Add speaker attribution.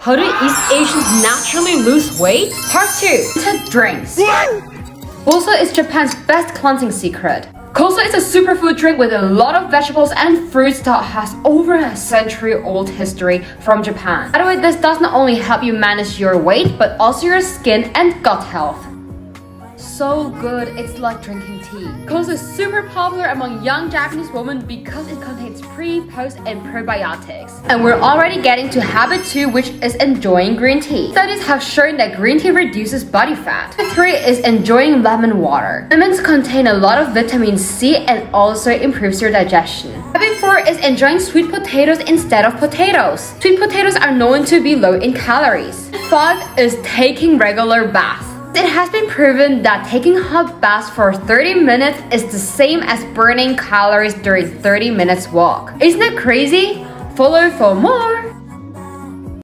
Speaker 1: How do East Asians naturally lose weight? Part 2. Tip drinks. Koso is Japan's best cleansing secret. Koso is a superfood drink with a lot of vegetables and fruits that has over a century old history from Japan. By the way, this does not only help you manage your weight, but also your skin and gut health so good, it's like drinking tea. Koso is super popular among young Japanese women because it contains pre, post, and probiotics. And we're already getting to habit 2, which is enjoying green tea. Studies have shown that green tea reduces body fat. Habit 3 is enjoying lemon water. Lemons contain a lot of vitamin C and also improves your digestion. Habit 4 is enjoying sweet potatoes instead of potatoes. Sweet potatoes are known to be low in calories. 5 is taking regular baths. It has been proven that taking hot baths for 30 minutes is the same as burning calories during 30 minutes walk. Isn't that crazy? Follow for more!